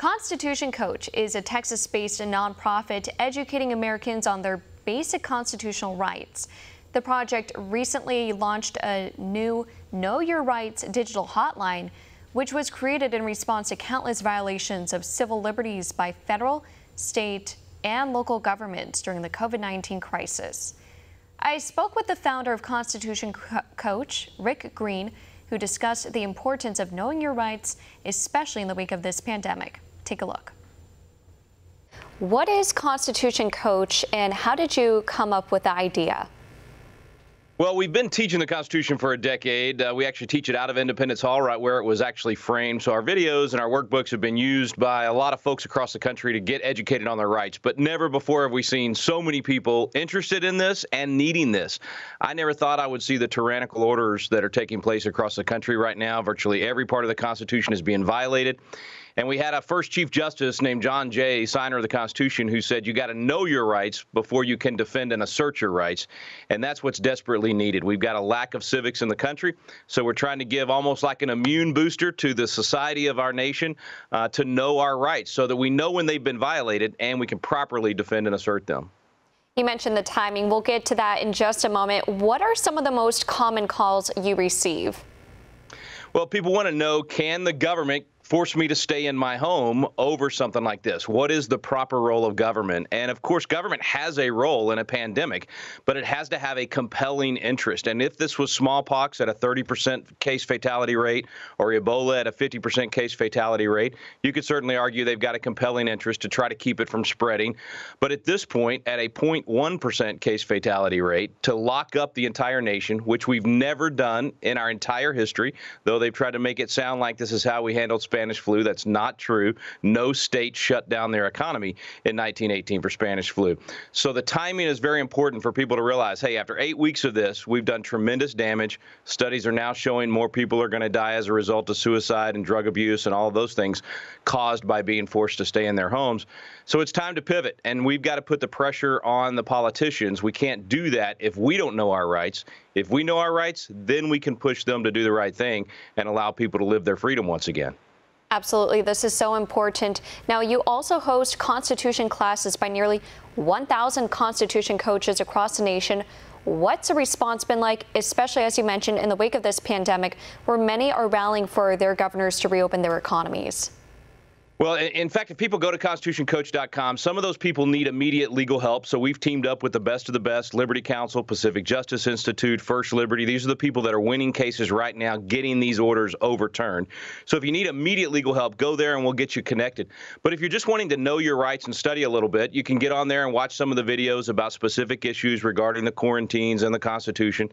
Constitution Coach is a Texas based nonprofit educating Americans on their basic constitutional rights. The project recently launched a new Know Your Rights digital hotline, which was created in response to countless violations of civil liberties by federal, state, and local governments during the COVID 19 crisis. I spoke with the founder of Constitution Co Coach, Rick Green, who discussed the importance of knowing your rights, especially in the wake of this pandemic. Take a look. What is Constitution Coach and how did you come up with the idea? Well, we've been teaching the Constitution for a decade. Uh, we actually teach it out of Independence Hall, right where it was actually framed. So our videos and our workbooks have been used by a lot of folks across the country to get educated on their rights. But never before have we seen so many people interested in this and needing this. I never thought I would see the tyrannical orders that are taking place across the country right now. Virtually every part of the Constitution is being violated. And we had a first Chief Justice named John Jay, signer of the Constitution, who said you got to know your rights before you can defend and assert your rights. And that's what's desperately needed. We've got a lack of civics in the country, so we're trying to give almost like an immune booster to the society of our nation uh, to know our rights so that we know when they've been violated and we can properly defend and assert them. You mentioned the timing. We'll get to that in just a moment. What are some of the most common calls you receive? Well, people want to know can the government force me to stay in my home over something like this? What is the proper role of government? And of course, government has a role in a pandemic, but it has to have a compelling interest. And if this was smallpox at a 30% case fatality rate or Ebola at a 50% case fatality rate, you could certainly argue they've got a compelling interest to try to keep it from spreading. But at this point, at a 0.1% case fatality rate, to lock up the entire nation, which we've never done in our entire history, though they've tried to make it sound like this is how we handled Spanish Spanish flu. That's not true. No state shut down their economy in 1918 for Spanish flu. So the timing is very important for people to realize hey, after eight weeks of this, we've done tremendous damage. Studies are now showing more people are going to die as a result of suicide and drug abuse and all of those things caused by being forced to stay in their homes. So it's time to pivot, and we've got to put the pressure on the politicians. We can't do that if we don't know our rights. If we know our rights, then we can push them to do the right thing and allow people to live their freedom once again. Absolutely. This is so important. Now, you also host Constitution classes by nearly 1,000 Constitution coaches across the nation. What's the response been like, especially as you mentioned, in the wake of this pandemic, where many are rallying for their governors to reopen their economies? Well, in fact, if people go to constitutioncoach.com, some of those people need immediate legal help. So we've teamed up with the best of the best Liberty Counsel, Pacific Justice Institute, First Liberty. These are the people that are winning cases right now, getting these orders overturned. So if you need immediate legal help, go there and we'll get you connected. But if you're just wanting to know your rights and study a little bit, you can get on there and watch some of the videos about specific issues regarding the quarantines and the Constitution.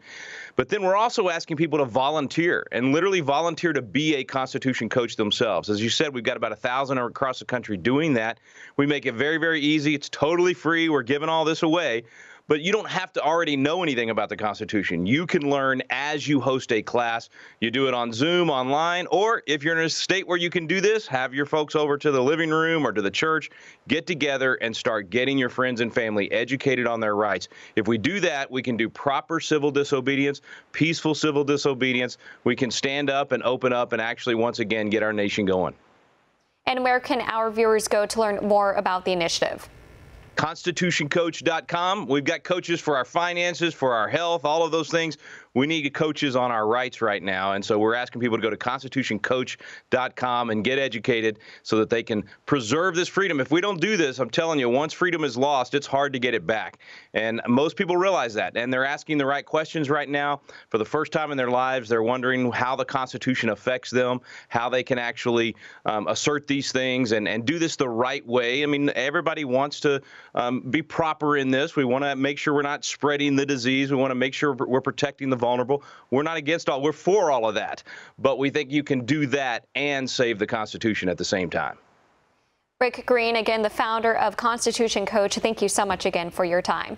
But then we're also asking people to volunteer and literally volunteer to be a Constitution coach themselves. As you said, we've got about a thousand across the country doing that. We make it very, very easy. It's totally free. We're giving all this away. But you don't have to already know anything about the Constitution. You can learn as you host a class. You do it on Zoom, online, or if you're in a state where you can do this, have your folks over to the living room or to the church, get together and start getting your friends and family educated on their rights. If we do that, we can do proper civil disobedience, peaceful civil disobedience. We can stand up and open up and actually, once again, get our nation going. And where can our viewers go to learn more about the initiative? constitutioncoach.com. We've got coaches for our finances, for our health, all of those things we need coaches on our rights right now. And so we're asking people to go to constitutioncoach.com and get educated so that they can preserve this freedom. If we don't do this, I'm telling you, once freedom is lost, it's hard to get it back. And most people realize that. And they're asking the right questions right now. For the first time in their lives, they're wondering how the Constitution affects them, how they can actually um, assert these things and, and do this the right way. I mean, everybody wants to um, be proper in this. We want to make sure we're not spreading the disease. We want to make sure we're protecting the vulnerable. We're not against all, we're for all of that. But we think you can do that and save the Constitution at the same time. Rick Green, again, the founder of Constitution Coach, thank you so much again for your time.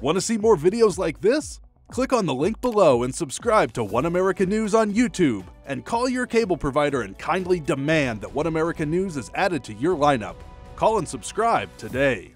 Want to see more videos like this? Click on the link below and subscribe to One America News on YouTube. And call your cable provider and kindly demand that One America News is added to your lineup. Call and subscribe today.